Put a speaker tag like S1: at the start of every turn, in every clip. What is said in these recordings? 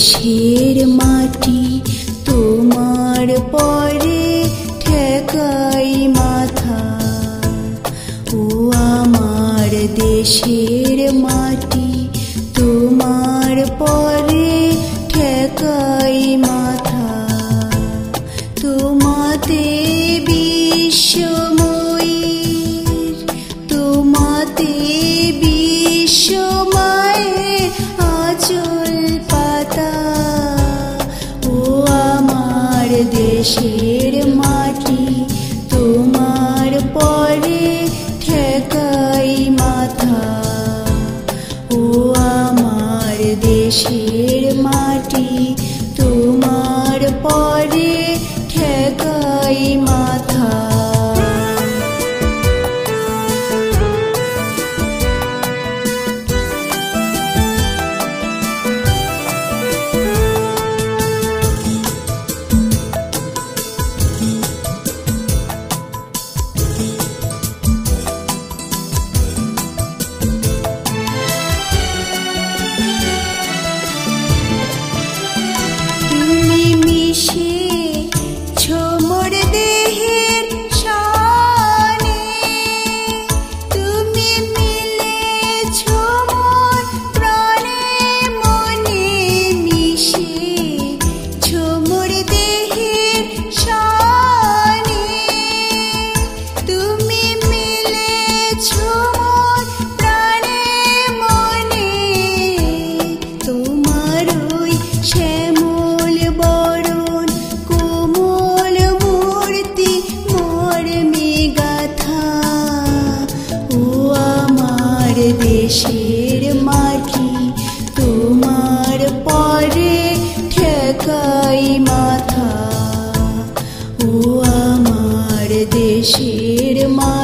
S1: দেশের মাটি তোমার পরে ঠেকাই মাথা। ও আমার দেশের মাটি তোমার পরে ঠেকাই মাথা। তোমাতে দেশের মাটি তোমার পরে ঠেকাই মাথা। ও আমার দেশের ও আমার দেশের মা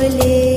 S1: escolher.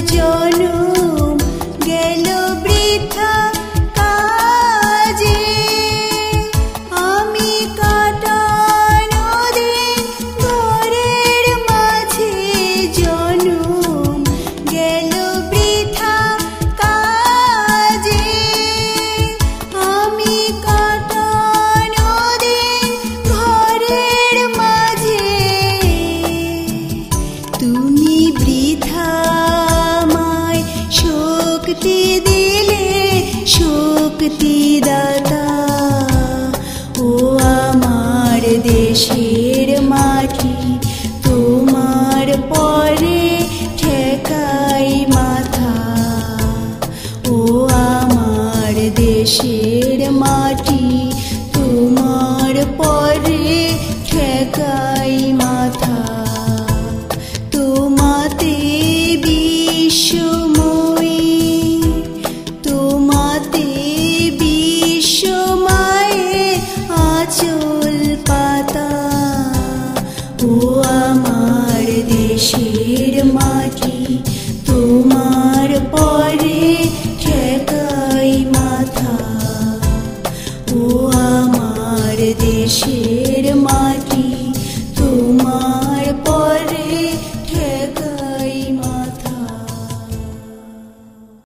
S1: জন cheated 去